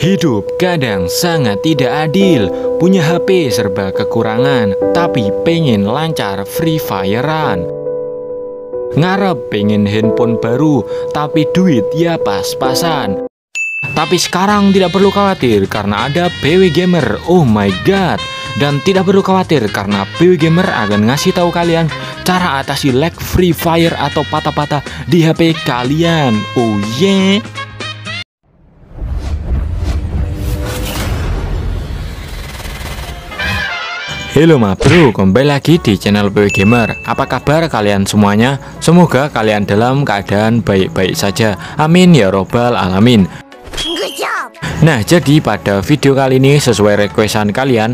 Hidup kadang sangat tidak adil Punya HP serba kekurangan Tapi pengen lancar Free Firean Ngarep pengen handphone baru Tapi duit ya pas-pasan Tapi sekarang tidak perlu khawatir Karena ada BW Gamer Oh my god dan tidak perlu khawatir karena BW Gamer akan ngasih tahu kalian cara atasi lag Free Fire atau patah-patah di HP kalian. Oh yeah. Halo ma bro, kembali lagi di channel PW Gamer. Apa kabar kalian semuanya? Semoga kalian dalam keadaan baik-baik saja. Amin ya robbal alamin. Nah jadi pada video kali ini sesuai requestan kalian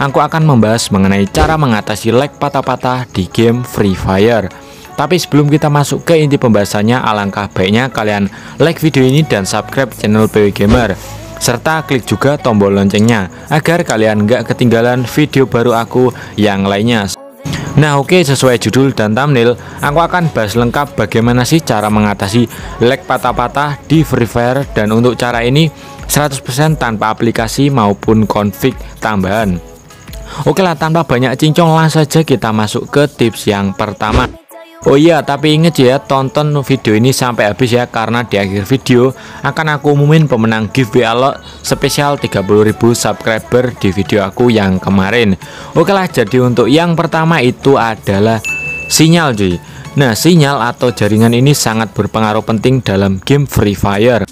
Aku akan membahas mengenai cara mengatasi lag patah-patah di game Free Fire. Tapi sebelum kita masuk ke inti pembahasannya, alangkah baiknya kalian like video ini dan subscribe channel PW Gamer serta klik juga tombol loncengnya agar kalian nggak ketinggalan video baru aku yang lainnya. Nah oke okay, sesuai judul dan thumbnail aku akan bahas lengkap bagaimana sih cara mengatasi lag patah-patah di Free Fire. Dan untuk cara ini 100% tanpa aplikasi maupun config tambahan. Oke lah tanpa banyak cincong langsung saja kita masuk ke tips yang pertama Oh iya, tapi inget ya, tonton video ini sampai habis ya karena di akhir video akan aku umumin pemenang giveaway alok spesial 30.000 subscriber di video aku yang kemarin. Oke lah, jadi untuk yang pertama itu adalah sinyal cuy. Nah, sinyal atau jaringan ini sangat berpengaruh penting dalam game Free Fire.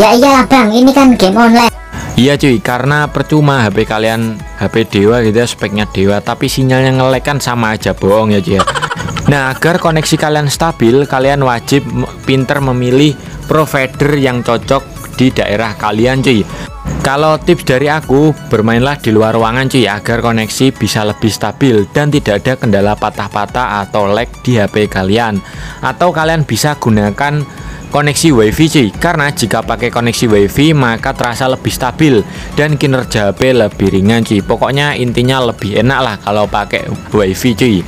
Ya iyalah bang, ini kan game online. Iya cuy, karena percuma HP kalian HP dewa gitu ya, speknya dewa, tapi sinyalnya ngelek kan sama aja bohong ya cuy ya. Nah, agar koneksi kalian stabil, kalian wajib pinter memilih provider yang cocok di daerah kalian, cuy. Kalau tips dari aku, bermainlah di luar ruangan cuy agar koneksi bisa lebih stabil dan tidak ada kendala patah-patah atau lag di HP kalian. Atau kalian bisa gunakan koneksi wifi cuy karena jika pakai koneksi wifi maka terasa lebih stabil dan kinerja HP lebih ringan cuy pokoknya intinya lebih enak lah kalau pakai wifi cuy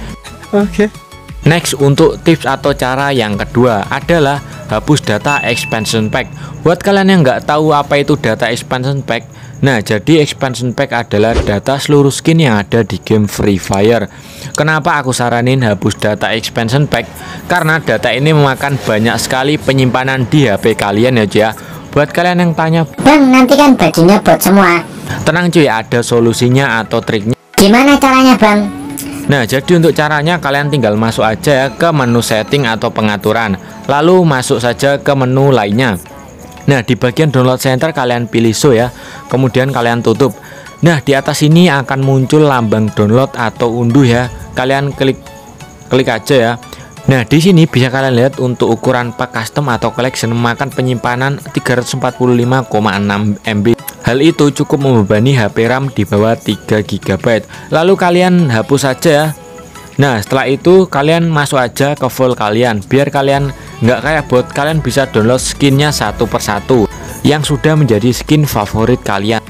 oke okay. Next untuk tips atau cara yang kedua adalah hapus data expansion pack. Buat kalian yang nggak tahu apa itu data expansion pack, nah jadi expansion pack adalah data seluruh skin yang ada di game Free Fire. Kenapa aku saranin hapus data expansion pack? Karena data ini memakan banyak sekali penyimpanan di HP kalian ya ya. Buat kalian yang tanya, Bang nanti kan bajunya buat semua. Tenang cuy, ada solusinya atau triknya. Gimana caranya bang? Nah, jadi untuk caranya kalian tinggal masuk aja ke menu setting atau pengaturan, lalu masuk saja ke menu lainnya. Nah, di bagian download center kalian pilih show ya, kemudian kalian tutup. Nah, di atas ini akan muncul lambang download atau unduh ya. Kalian klik klik aja ya. Nah, di sini bisa kalian lihat untuk ukuran pack custom atau collection memakan penyimpanan 345,6 MB. Hal itu cukup membebani HP RAM di bawah 3 GB. Lalu kalian hapus saja. Nah setelah itu kalian masuk aja ke full kalian biar kalian nggak kayak bot kalian bisa download skinnya satu persatu yang sudah menjadi skin favorit kalian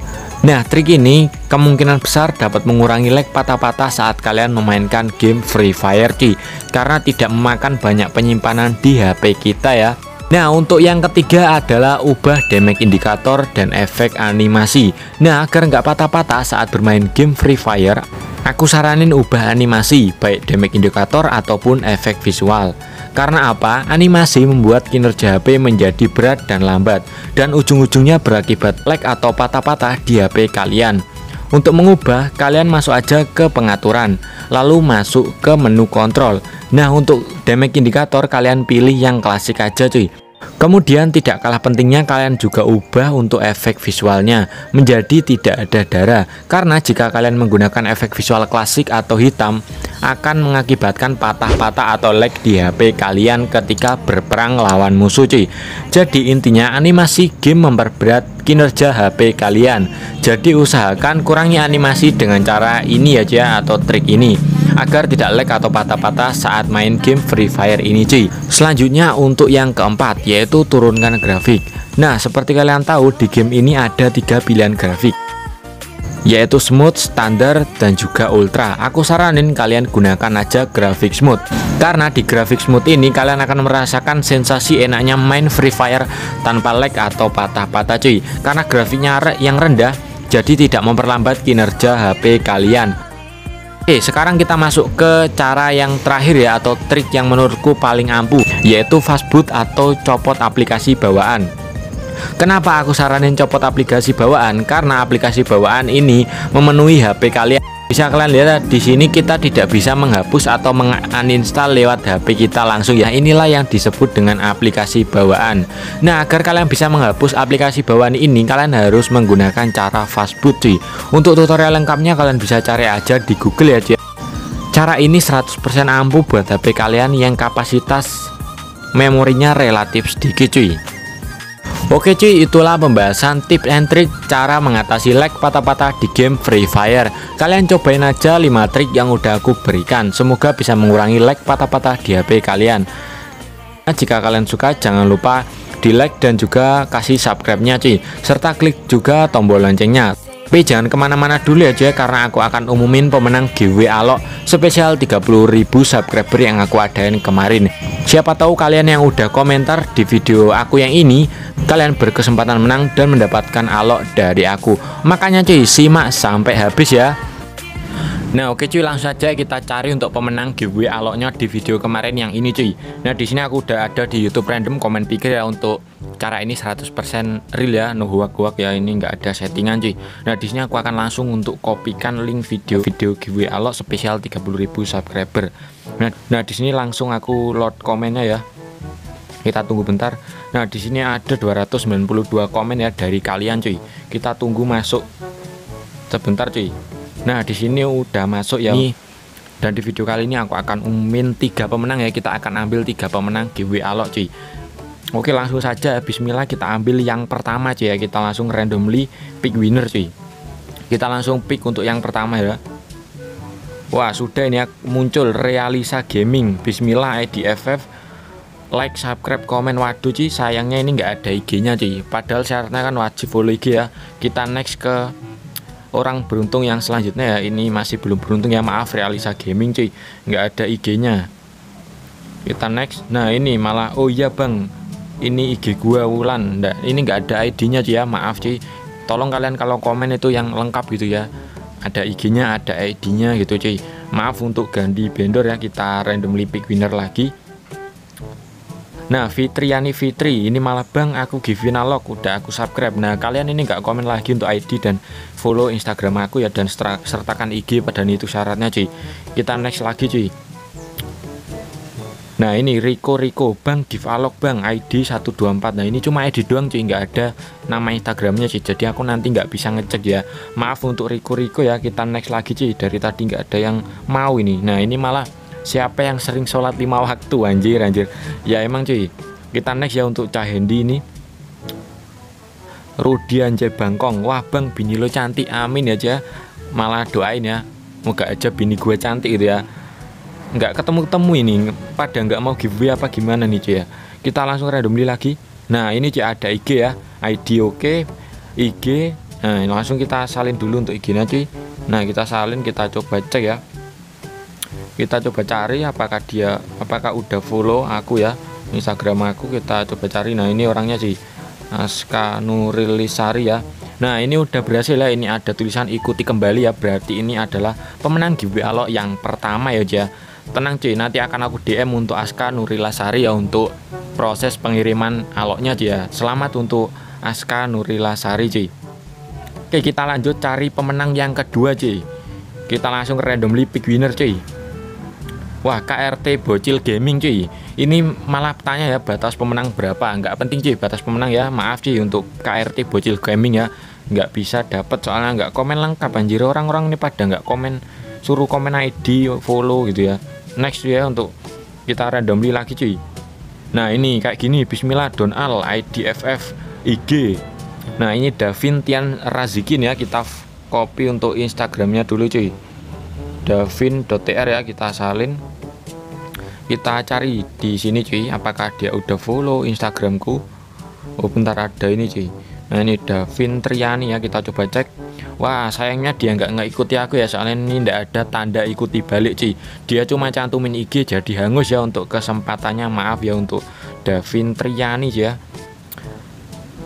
Nah trik ini kemungkinan besar dapat mengurangi lag patah-patah saat kalian memainkan game Free Fire Ki karena tidak memakan banyak penyimpanan di HP kita ya Nah untuk yang ketiga adalah ubah damage indikator dan efek animasi. Nah agar nggak patah-patah saat bermain game Free Fire Aku saranin ubah animasi baik damage indikator ataupun efek visual. Karena apa? Animasi membuat kinerja HP menjadi berat dan lambat Dan ujung-ujungnya berakibat lag atau patah-patah di HP kalian untuk mengubah, kalian masuk aja ke pengaturan, lalu masuk ke menu kontrol. Nah, untuk damage indikator kalian pilih yang klasik aja cuy. Kemudian tidak kalah pentingnya kalian juga ubah untuk efek visualnya menjadi tidak ada darah karena jika kalian menggunakan efek visual klasik atau hitam akan mengakibatkan patah-patah atau lag di HP kalian ketika berperang lawan musuh cuy. Jadi intinya animasi game memperberat kinerja HP kalian. Jadi usahakan kurangi animasi dengan cara ini aja atau trik ini agar tidak lag atau patah-patah saat main game Free Fire ini cuy Selanjutnya untuk yang keempat yaitu turunkan grafik Nah seperti kalian tahu di game ini ada tiga pilihan grafik yaitu smooth, standar, dan juga ultra. Aku saranin kalian gunakan aja grafik smooth. Karena di grafik smooth ini kalian akan merasakan sensasi enaknya main Free Fire tanpa lag atau patah-patah cuy. Karena grafiknya yang rendah jadi tidak memperlambat kinerja HP kalian. Oke, sekarang kita masuk ke cara yang terakhir ya atau trik yang menurutku paling ampuh, yaitu fastboot atau copot aplikasi bawaan. Kenapa aku saranin copot aplikasi bawaan? Karena aplikasi bawaan ini memenuhi HP kalian. Bisa kalian lihat di sini kita tidak bisa menghapus atau menginstal lewat HP kita langsung ya. Inilah yang disebut dengan aplikasi bawaan. Nah, agar kalian bisa menghapus aplikasi bawaan ini, kalian harus menggunakan cara fastboot cuy. Untuk tutorial lengkapnya kalian bisa cari aja di Google ya cuy. Cara ini 100% ampuh buat HP kalian yang kapasitas memorinya relatif sedikit cuy. Oke cuy, itulah pembahasan tips and trick cara mengatasi lag patah-patah di game Free Fire. Kalian cobain aja 5 trik yang udah aku berikan. Semoga bisa mengurangi lag patah-patah di HP kalian. Nah, jika kalian suka, jangan lupa di like dan juga kasih subscribe-nya cuy. Serta klik juga tombol loncengnya. Tapi jangan ke mana-mana dulu aja karena aku akan umumin pemenang giveaway alok spesial 30.000 subscriber yang aku adain kemarin. Siapa tahu kalian yang udah komentar di video aku yang ini, kalian berkesempatan menang dan mendapatkan alok dari aku. Makanya cuy, simak sampai habis ya. Nah oke cuy langsung saja kita cari untuk pemenang giveaway aloknya di video kemarin yang ini cuy. Nah di sini aku udah ada di YouTube random komen pikir ya untuk cara ini 100% real ya no huak-huak ya ini nggak ada settingan cuy. Nah di sini aku akan langsung untuk kopikan link video video giveaway alok spesial 30.000 subscriber. Nah, nah di sini langsung aku load komennya ya. Kita tunggu bentar. Nah di sini ada 292 komen ya dari kalian cuy. Kita tunggu masuk sebentar cuy Nah, di sini udah masuk ya. Nih. Dan di video kali ini aku akan umumin tiga pemenang ya. Kita akan ambil tiga pemenang giveaway alok cuy. Oke, langsung saja bismillah kita ambil yang pertama cuy ya. Kita langsung randomly pick winner cuy. Kita langsung pick untuk yang pertama ya. Wah, sudah ini ya muncul Realisa Gaming. Bismillah IDFF like, subscribe, komen. Waduh cuy, sayangnya ini nggak ada IG-nya cuy. Padahal syaratnya kan wajib follow IG ya. Kita next ke orang beruntung yang selanjutnya ya ini masih belum beruntung ya maaf Realisa Gaming cuy. Nggak ada IG-nya kita next. Nah ini malah oh iya bang. Ini IG gua Wulan. Nggak ini nggak ada ID-nya cuy ya. Maaf cuy. Tolong kalian kalau komen itu yang lengkap gitu ya. Ada IG-nya ada ID-nya gitu cuy. Maaf untuk ganti vendor ya kita randomly pick winner lagi Nah Fitriani Fitri ini malah bang aku give log udah aku subscribe. Nah kalian ini nggak komen lagi untuk ID dan follow Instagram aku ya dan sertakan IG pada itu syaratnya cuy. Kita next lagi cuy. Nah ini Rico Rico bang give alog bang ID 124 Nah ini cuma ID doang cuy nggak ada nama Instagramnya cuy. Jadi aku nanti nggak bisa ngecek ya. Maaf untuk Rico Rico ya kita next lagi cuy. Dari tadi nggak ada yang mau ini. Nah ini malah siapa yang sering sholat lima waktu anjir anjir. Ya emang cuy. Kita next ya untuk Cah Hendi ini. Rudi anjir Bangkong. Wah bang bini lo cantik. Amin aja. Malah doain ya. Moga aja bini gue cantik gitu ya. Nggak ketemu-ketemu ini. Pada nggak mau giveaway apa gimana nih cuy ya. Kita langsung randomly lagi. Nah ini cuy ada IG ya. ID oke okay, IG nah langsung kita salin dulu untuk IG-nya cuy. Nah kita salin kita coba cek ya kita coba cari apakah dia apakah udah follow aku ya Instagram aku kita coba cari. Nah ini orangnya sih Aska Nurilisari ya. Nah ini udah berhasil ya ini ada tulisan ikuti kembali ya. Berarti ini adalah pemenang giveaway alok yang pertama ya aja tenang cuy nanti akan aku DM untuk Aska Nurilasari ya untuk proses pengiriman aloknya ya selamat untuk Aska Nurilasari cuy Oke kita lanjut cari pemenang yang kedua cuy kita langsung randomly pick winner cuy Wah KRT bocil gaming cuy. Ini malah tanya ya batas pemenang berapa? Nggak penting cuy batas pemenang ya. Maaf cuy untuk KRT bocil gaming ya. Nggak bisa dapat soalnya nggak komen lengkap. Anjir orang-orang ini pada nggak komen. Suruh komen ID follow gitu ya. Next ya untuk kita randomly lagi cuy. Nah ini kayak gini. Bismillah Donal IDFF IG Nah ini Davin Tian Razikin ya. Kita copy untuk Instagramnya dulu cuy. Davin.tr ya kita salin kita cari di sini cuy. Apakah dia udah follow instagramku? Oh bentar ada ini cuy. Nah ini Davin Triani ya kita coba cek. Wah sayangnya dia nggak ngikuti aku ya soalnya ini nggak ada tanda ikuti balik cuy. Dia cuma cantumin IG jadi hangus ya untuk kesempatannya. Maaf ya untuk Davin Triani ya.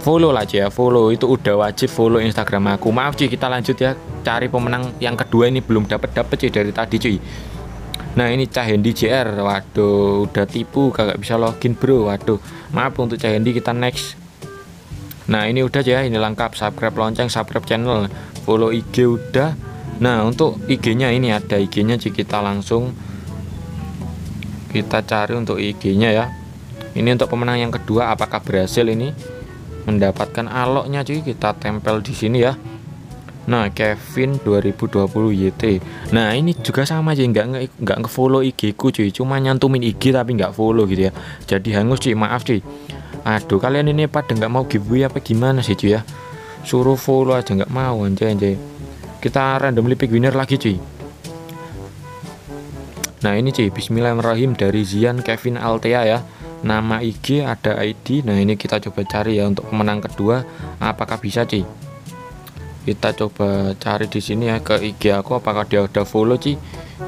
Follow lah ya. Follow. Itu udah wajib follow Instagram aku. Maaf cuy kita lanjut ya. Cari pemenang yang kedua ini belum dapat dapat cuy dari tadi cuy Nah ini Cahendi JR Waduh udah tipu kagak bisa login bro. Waduh maaf untuk Cahendi kita next. Nah ini udah ya ini lengkap. Subscribe lonceng subscribe channel. Follow IG udah. Nah untuk IG nya ini ada. IG nya kita langsung kita cari untuk IG nya ya. Ini untuk pemenang yang kedua apakah berhasil ini? Mendapatkan aloknya cuy. Kita tempel di sini ya Nah Kevin 2020 YT Nah ini juga sama sih nggak nggak nge follow IG ku cuy cuma nyantumin IG tapi nggak follow gitu ya. Jadi hangus cuy maaf cuy aduh kalian ini pada nggak mau giveaway apa gimana sih cuy ya? Suruh follow aja nggak mau anjay anjay. Kita random pick winner lagi cuy Nah ini cuy Bismillahirrahmanirrahim dari Zian Kevin Altea ya. Nama IG ada ID Nah ini kita coba cari ya untuk pemenang kedua. Apakah bisa cuy kita coba cari di sini ya ke IG aku apakah dia udah follow sih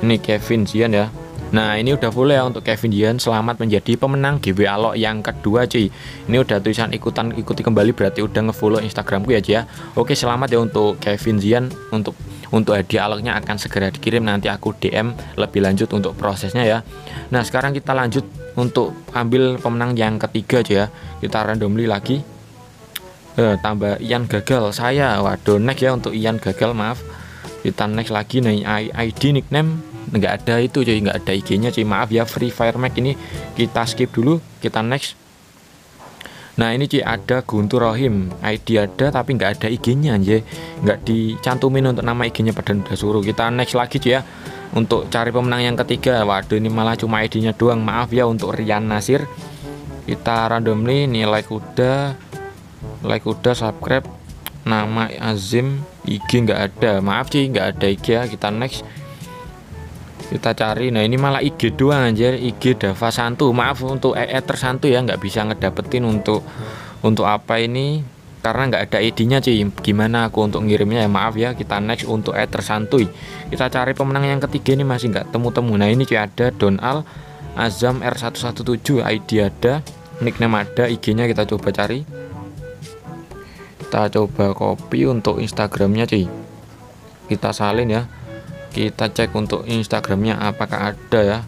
ini Kevin Zian ya. Nah ini udah follow ya untuk Kevin Zian selamat menjadi pemenang GW Alok yang kedua cuy ini udah tulisan ikutan ikuti kembali berarti udah ngefollow Instagramku ya cuy ya. Oke selamat ya untuk Kevin Zian untuk untuk hadiah aloknya akan segera dikirim. Nanti aku DM lebih lanjut untuk prosesnya ya. Nah sekarang kita lanjut untuk ambil pemenang yang ketiga cuy ya. Kita randomly lagi eh, tambah Ian gagal saya. Waduh next ya untuk Ian gagal maaf. Kita next lagi nih ID nickname. Nggak ada itu jadi nggak ada IG nya cuy maaf ya Free Fire Mac ini kita skip dulu kita next. Nah ini cuy ada Guntur Rohim. ID ada tapi nggak ada IG-nya aja nggak dicantumin untuk nama IG-nya pada udah suruh. Kita next lagi cuy ya untuk cari pemenang yang ketiga. Waduh ini malah cuma ID-nya doang. Maaf ya untuk Rian Nasir. Kita randomly nilai kuda like udah subscribe. Nama Azim IG nggak ada. Maaf sih nggak ada IG ya. Kita next. Kita cari. Nah ini malah IG doang aja IG Dava Santu. Maaf untuk EE tersantu ya nggak bisa ngedapetin untuk untuk apa ini. Karena nggak ada ID-nya sih gimana aku untuk ngirimnya ya? Maaf ya kita next untuk E tersantuy kita cari pemenang yang ketiga ini masih nggak temu-temu. Nah ini cuy ada Donal Azam R117 ID ada nickname ada IG-nya kita coba cari kita coba copy untuk Instagramnya cuy kita salin ya. Kita cek untuk Instagramnya apakah ada ya.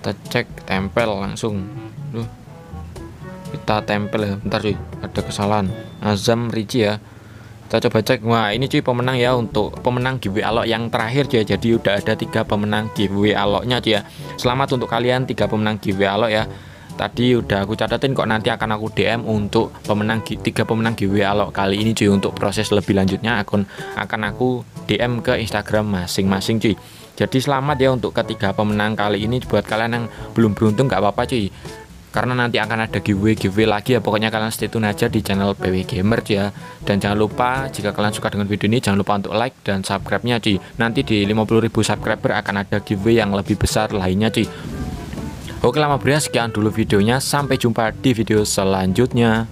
Kita cek tempel langsung. Duh. kita tempel ya bentar cuy ada kesalahan. Azam Ricci ya. Kita coba cek. Wah ini cuy pemenang ya untuk pemenang giveaway alok yang terakhir cuy jadi udah ada tiga pemenang giveaway aloknya cuy ya. Selamat untuk kalian tiga pemenang giveaway alok ya tadi udah aku catatin kok nanti akan aku DM untuk pemenang tiga pemenang giveaway alok kali ini cuy untuk proses lebih lanjutnya akun akan aku DM ke Instagram masing-masing cuy. Jadi selamat ya untuk ketiga pemenang kali ini. Buat kalian yang belum beruntung nggak apa-apa cuy. Karena nanti akan ada giveaway giveaway lagi ya. Pokoknya kalian stay tune aja di channel PW Gamer ya. Dan jangan lupa jika kalian suka dengan video ini jangan lupa untuk like dan subscribe nya cuy. Nanti di 50.000 subscriber akan ada giveaway yang lebih besar lainnya cuy Oke lama beri sekian dulu videonya. Sampai jumpa di video selanjutnya